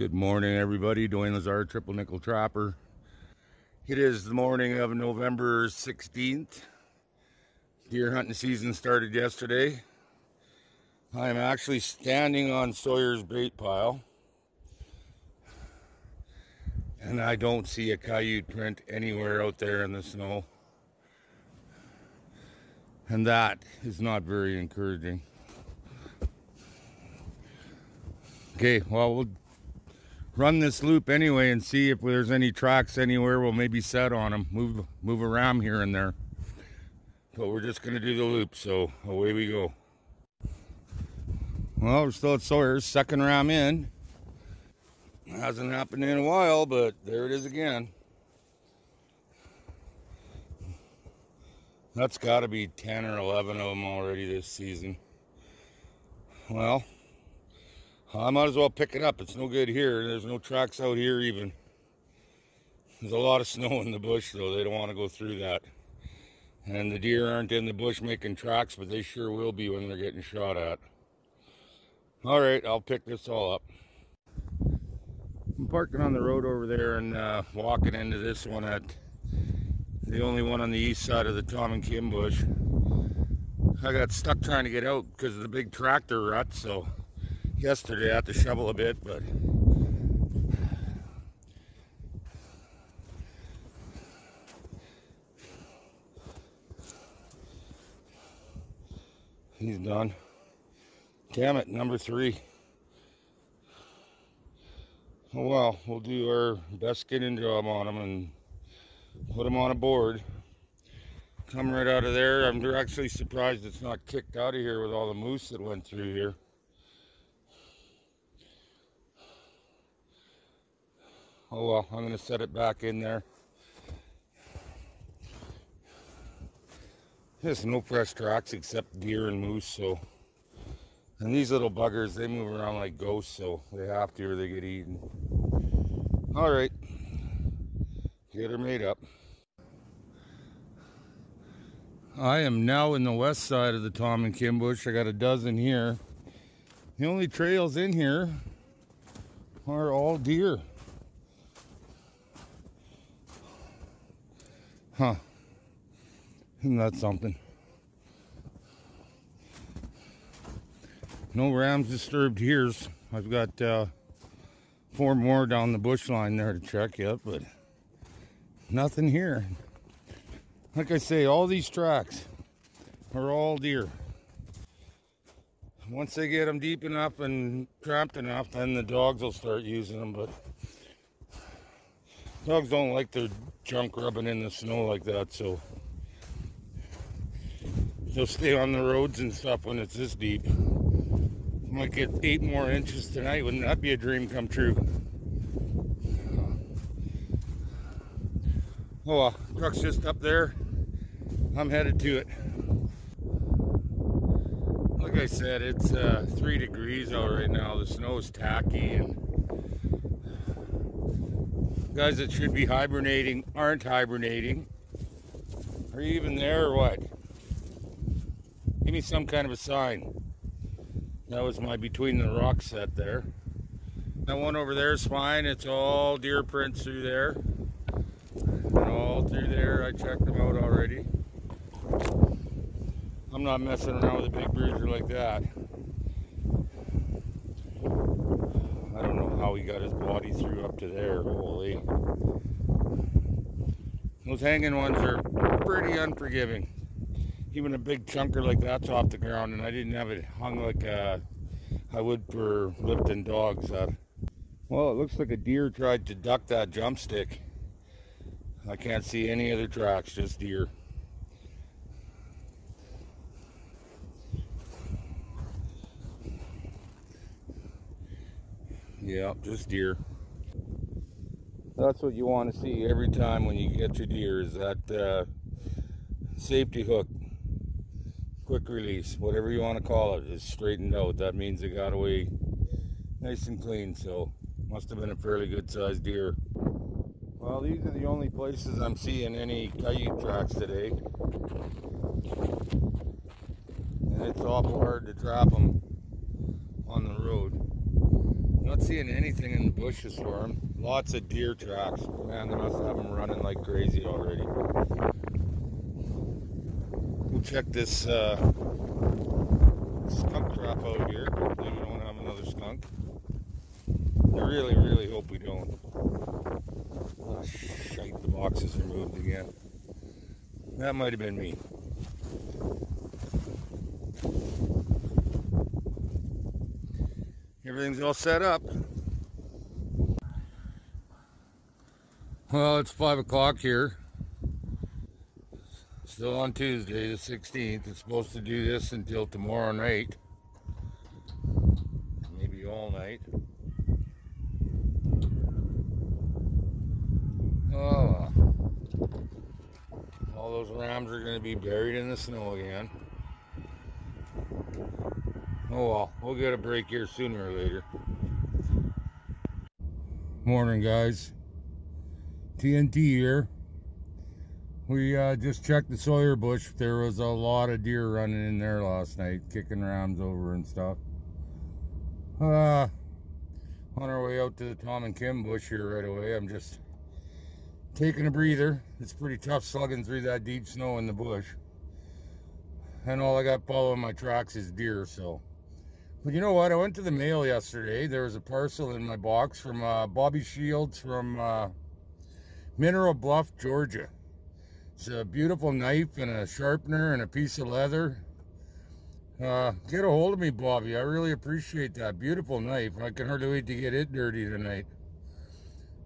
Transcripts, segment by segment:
Good morning, everybody. Dwayne Lazar, Triple Nickel Trapper. It is the morning of November 16th. Deer hunting season started yesterday. I am actually standing on Sawyer's bait pile. And I don't see a coyote print anywhere out there in the snow. And that is not very encouraging. Okay, well, we'll run this loop anyway and see if there's any tracks anywhere. We'll maybe set on them move move around here and there. But we're just going to do the loop so away we go. Well we're still at sawyer's second ram in. Hasn't happened in a while but there it is again. That's got to be 10 or 11 of them already this season. Well I might as well pick it up. It's no good here. There's no tracks out here even. There's a lot of snow in the bush though. They don't want to go through that. And the deer aren't in the bush making tracks, but they sure will be when they're getting shot at. All right, I'll pick this all up. I'm parking on the road over there and uh, walking into this one at the only one on the east side of the Tom and Kim bush. I got stuck trying to get out because of the big tractor rut, so yesterday. I had to shovel a bit, but he's done. Damn it, number three. Oh well, we'll do our best getting job on him and put him on a board. Come right out of there. I'm actually surprised it's not kicked out of here with all the moose that went through here. Oh well, I'm going to set it back in there. There's no fresh tracks except deer and moose, so. And these little buggers, they move around like ghosts, so they have to or they get eaten. All right, get her made up. I am now in the west side of the Tom and Kim bush. I got a dozen here. The only trails in here are all deer. Huh. Isn't that something? No rams disturbed here. I've got uh, four more down the bush line there to check yet, but nothing here. Like I say, all these tracks are all deer. Once they get them deep enough and trapped enough, then the dogs will start using them, but dogs don't like their junk rubbing in the snow like that, so they'll stay on the roads and stuff when it's this deep. I Might get eight more inches tonight. Wouldn't that be a dream come true? Oh, uh, truck's just up there. I'm headed to it. Like I said, it's uh, three degrees out right now. The snow is tacky and Guys that should be hibernating aren't hibernating. Are you even there or what? Give me some kind of a sign. That was my between the rocks set there. That one over there is fine. It's all deer prints through there. And all through there. I checked them out already. I'm not messing around with a big bruiser like that. How he got his body through up to there. Holy. Those hanging ones are pretty unforgiving. Even a big chunker like that's off the ground, and I didn't have it hung like uh, I would for lifting dogs. Uh, well, it looks like a deer tried to duck that jump stick. I can't see any other tracks, just deer. Yeah, just deer. That's what you want to see every time when you get your deer is that uh, safety hook, quick release, whatever you want to call it, is straightened out. That means it got away nice and clean. So must have been a fairly good sized deer. Well, these are the only places I'm seeing any coyote tracks today. And it's awful hard to trap them on the road Not seeing anything in the bushes for them. Lots of deer tracks. Man, they must have them running like crazy already. We'll check this uh, skunk trap out here. Hopefully we don't have another skunk. I really, really hope we don't. Oh, shite, the boxes are moved again. That might have been me. Everything's all set up. Well, it's 5 o'clock here. Still on Tuesday, the 16th. It's supposed to do this until tomorrow night. Maybe all night. Oh, all those rams are going to be buried in the snow again. Oh well, we'll get a break here sooner or later. Morning, guys. TNT here. We uh, just checked the Sawyer bush. There was a lot of deer running in there last night, kicking rams over and stuff. Uh, on our way out to the Tom and Kim bush here right away. I'm just taking a breather. It's pretty tough slugging through that deep snow in the bush. And all I got following my tracks is deer, so but you know what? I went to the mail yesterday. There was a parcel in my box from uh, Bobby Shields from uh, Mineral Bluff, Georgia. It's a beautiful knife and a sharpener and a piece of leather. Uh, get a hold of me, Bobby. I really appreciate that. Beautiful knife. I can hardly wait to get it dirty tonight.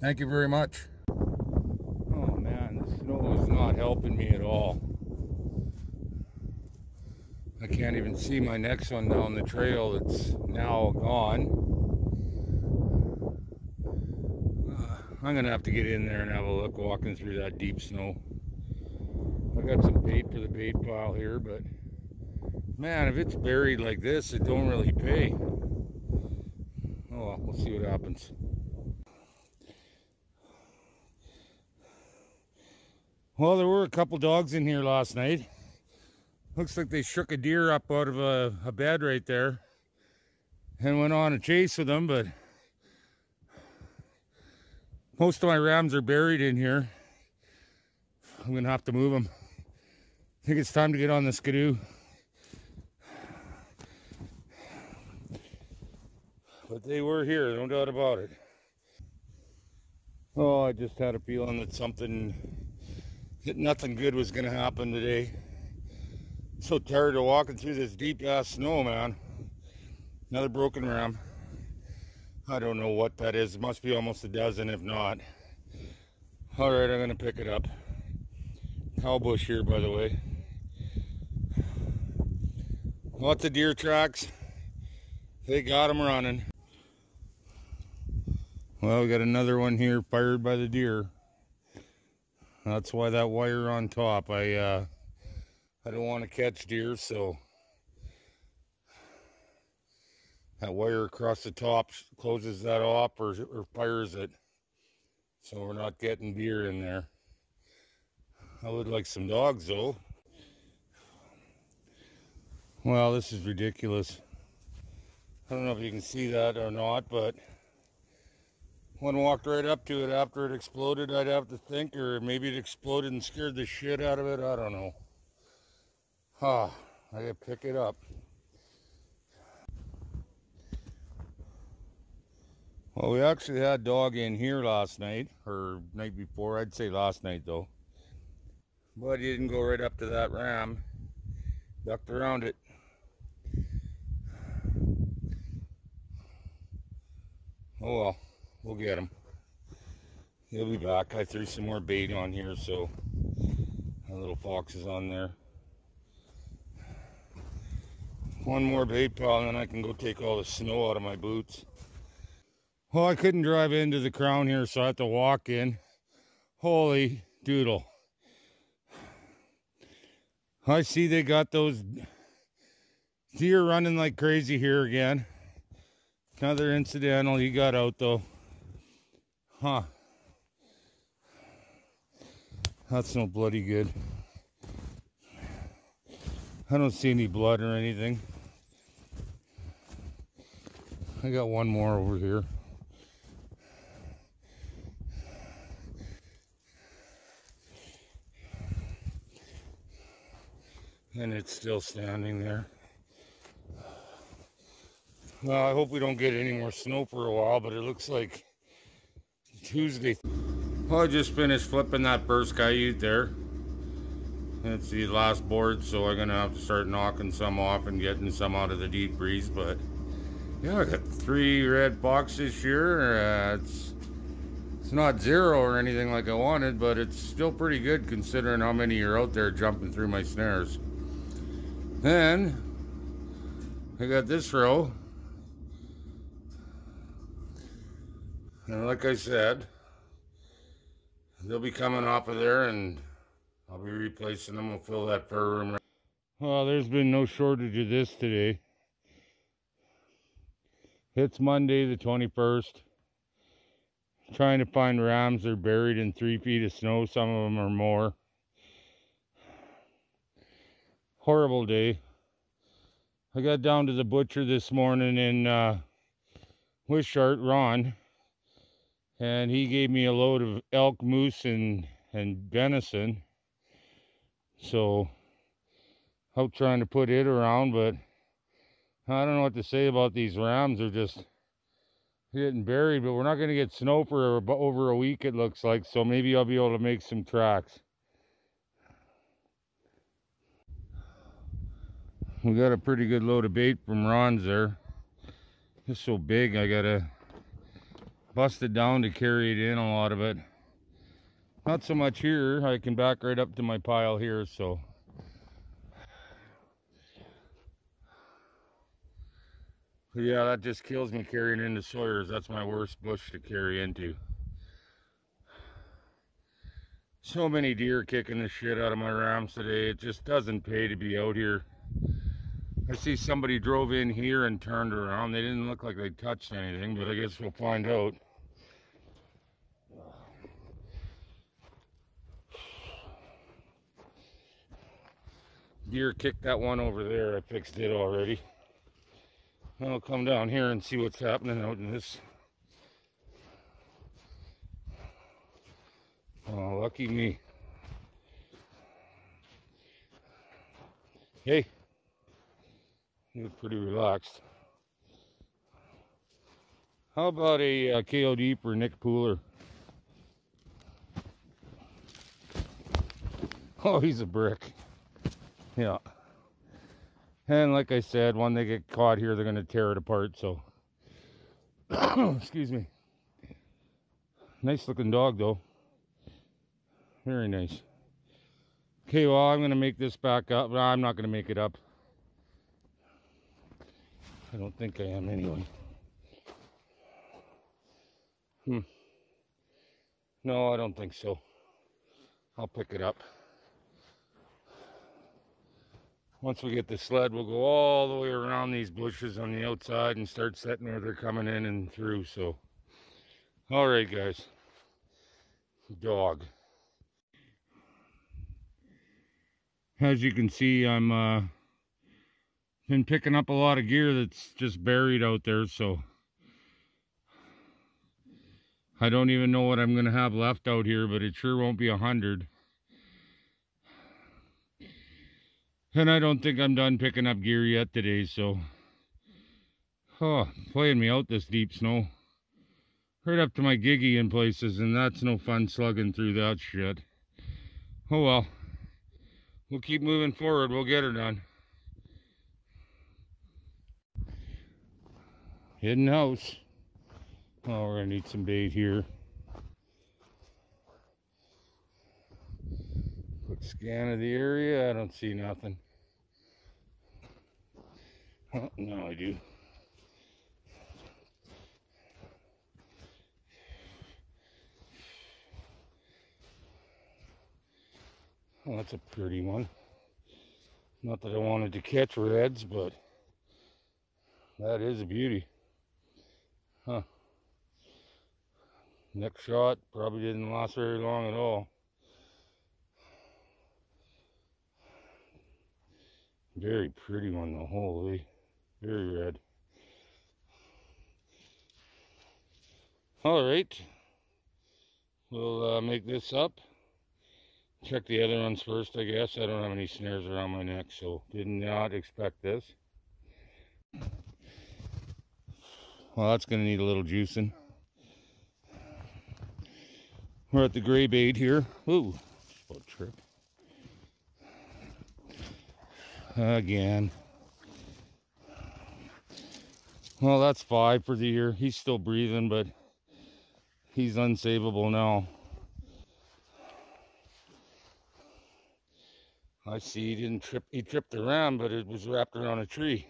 Thank you very much. Oh man, the snow is not helping me at all. I can't even see my next one down the trail that's now gone. Uh, I'm gonna have to get in there and have a look walking through that deep snow. I got some bait for the bait pile here, but man, if it's buried like this, it don't really pay. Oh well, we'll see what happens. Well, there were a couple dogs in here last night. Looks like they shook a deer up out of a, a bed right there and went on a chase with them, but most of my rams are buried in here. I'm gonna have to move them. I think it's time to get on the skidoo. But they were here, no doubt about it. Oh, I just had a feeling that something, that nothing good was gonna happen today so tired of walking through this deep ass snow, man. Another broken ram. I don't know what that is. It must be almost a dozen, if not. All right, I'm gonna pick it up. Cow bush here, by the way. Lots of deer tracks. They got them running. Well, we got another one here fired by the deer. That's why that wire on top. I uh, I don't want to catch deer, so that wire across the top closes that off or, or fires it. So we're not getting deer in there. I would like some dogs though. Well, this is ridiculous. I don't know if you can see that or not, but one walked right up to it after it exploded, I'd have to think, or maybe it exploded and scared the shit out of it. I don't know. Ah, I gotta pick it up. Well, we actually had dog in here last night, or night before, I'd say last night though. But he didn't go right up to that ram. Ducked around it. Oh well, we'll get him. He'll be back. I threw some more bait on here, so a little fox is on there one more bait pile and then I can go take all the snow out of my boots. Well, I couldn't drive into the crown here, so I had to walk in. Holy doodle. I see they got those deer running like crazy here again. Another incidental he got out though. Huh. That's no bloody good. I don't see any blood or anything. I got one more over here. And it's still standing there. Well, I hope we don't get any more snow for a while, but it looks like Tuesday. Well, I just finished flipping that first Guyute there. It's the last board, so I'm gonna have to start knocking some off and getting some out of the deep freeze. But yeah, I got three red boxes here. Uh, it's it's not zero or anything like I wanted, but it's still pretty good considering how many are out there jumping through my snares. Then I got this row. And like I said, they'll be coming off of there and I'll be replacing them. We'll fill that fur room. Well, there's been no shortage of this today. It's Monday the 21st. Trying to find rams. They're buried in three feet of snow. Some of them are more. Horrible day. I got down to the butcher this morning in uh, Wishart, Ron and he gave me a load of elk, moose, and and venison. So I'm trying to put it around, but I don't know what to say about these rams. They're just getting buried, but we're not going to get snow for over a week, it looks like. So maybe I'll be able to make some tracks. We got a pretty good load of bait from Ron's there. It's so big, I got to bust it down to carry it in a lot of it not so much here. I can back right up to my pile here so. Yeah that just kills me carrying into Sawyers. That's my worst bush to carry into. So many deer kicking the shit out of my rams today. It just doesn't pay to be out here. I see somebody drove in here and turned around. They didn't look like they touched anything, but I guess we'll find out. Deer kicked that one over there. I fixed it already. I'll come down here and see what's happening out in this. Oh, lucky me. Hey, you look pretty relaxed. How about a uh, KOD for Nick Pooler? Oh, he's a brick. Yeah. And like I said, when they get caught here, they're going to tear it apart. So, excuse me. Nice looking dog, though. Very nice. Okay, well, I'm going to make this back up. No, I'm not going to make it up. I don't think I am anyway. Hmm. No, I don't think so. I'll pick it up once we get the sled, we'll go all the way around these bushes on the outside and start setting where they're coming in and through. So, all right, guys. Dog. As you can see, I'm uh, been picking up a lot of gear that's just buried out there. So, I don't even know what I'm going to have left out here, but it sure won't be a hundred. And I don't think I'm done picking up gear yet today, so... Oh, playing me out this deep snow. Right up to my giggy in places, and that's no fun slugging through that shit. Oh well. We'll keep moving forward. We'll get her done. Hidden house. Oh, we're gonna need some bait here. Quick scan of the area. I don't see nothing. Oh, no, I do. Well, that's a pretty one. Not that I wanted to catch reds, but that is a beauty. Huh. Next shot probably didn't last very long at all. Very pretty one though, holy. Very red. All right. We'll uh, make this up. Check the other ones first, I guess. I don't have any snares around my neck, so did not expect this. Well, that's going to need a little juicing. We're at the gray bait here. Ooh, about trip. Again. Well, that's five for the year. He's still breathing, but he's unsavable now. I see he didn't trip. He tripped around, but it was wrapped around a tree.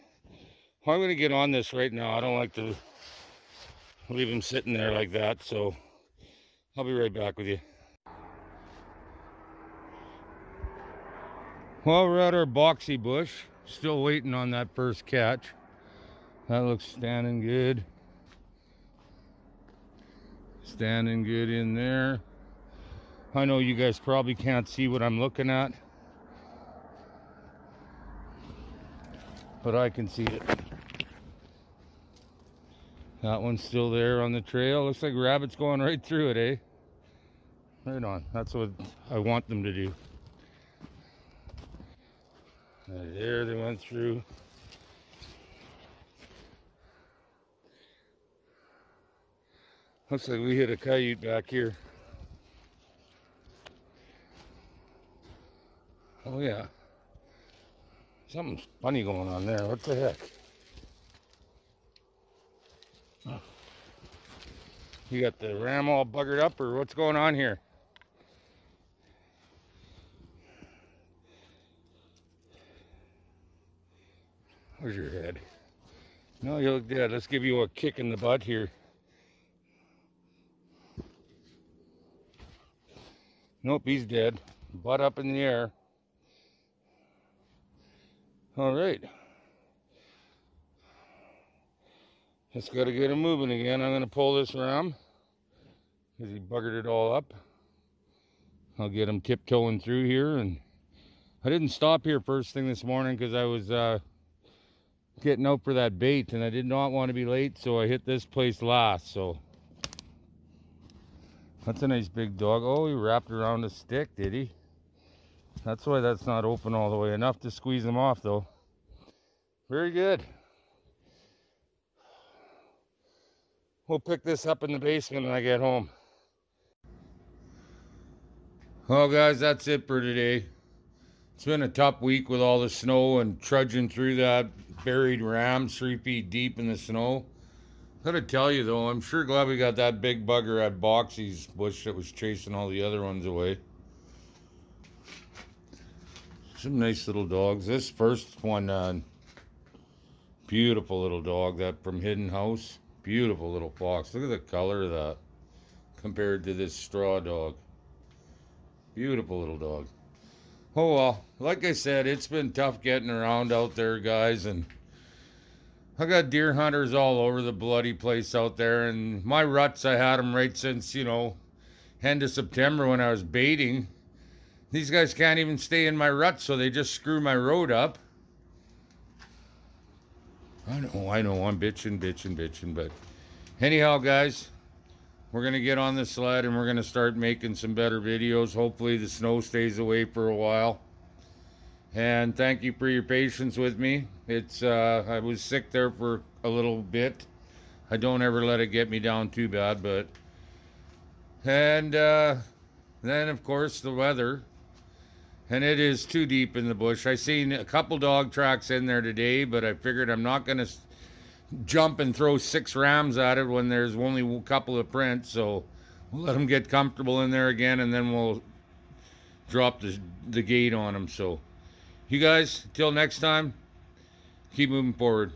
Well, I'm going to get on this right now. I don't like to leave him sitting there like that, so I'll be right back with you. Well, we're at our boxy bush. Still waiting on that first catch. That looks standing good. Standing good in there. I know you guys probably can't see what I'm looking at. But I can see it. That one's still there on the trail. Looks like rabbit's going right through it, eh? Right on. That's what I want them to do. There they went through. Looks like we hit a coyote back here. Oh yeah. Something's funny going on there. What the heck? You got the ram all buggered up or what's going on here? Where's your head? No, you look dead. Let's give you a kick in the butt here. Nope, he's dead. Butt up in the air. All right. Just got to get him moving again. I'm going to pull this around because he buggered it all up. I'll get him tiptoeing through here. And I didn't stop here first thing this morning because I was uh, getting out for that bait and I did not want to be late. So I hit this place last. So that's a nice big dog. Oh, he wrapped around a stick, did he? That's why that's not open all the way. Enough to squeeze him off, though. Very good. We'll pick this up in the basement when I get home. Well, guys, that's it for today. It's been a tough week with all the snow and trudging through that buried ram three feet deep in the snow. Gotta tell you though, I'm sure glad we got that big bugger at Boxy's bush that was chasing all the other ones away. Some nice little dogs. This first one, uh, beautiful little dog, that from Hidden House. Beautiful little fox. Look at the color of that compared to this straw dog. Beautiful little dog. Oh well, like I said, it's been tough getting around out there, guys, and I got deer hunters all over the bloody place out there, and my ruts, I had them right since, you know, end of September when I was baiting. These guys can't even stay in my rut, so they just screw my road up. I know, I know, I'm bitching, bitching, bitching, but anyhow, guys, we're going to get on the sled and we're going to start making some better videos. Hopefully the snow stays away for a while. And thank you for your patience with me. It's uh, I was sick there for a little bit. I don't ever let it get me down too bad, but and uh, then of course the weather. And it is too deep in the bush. I seen a couple dog tracks in there today, but I figured I'm not gonna jump and throw six rams at it when there's only a couple of prints. So we'll let them get comfortable in there again, and then we'll drop the the gate on them. So. You guys, till next time, keep moving forward.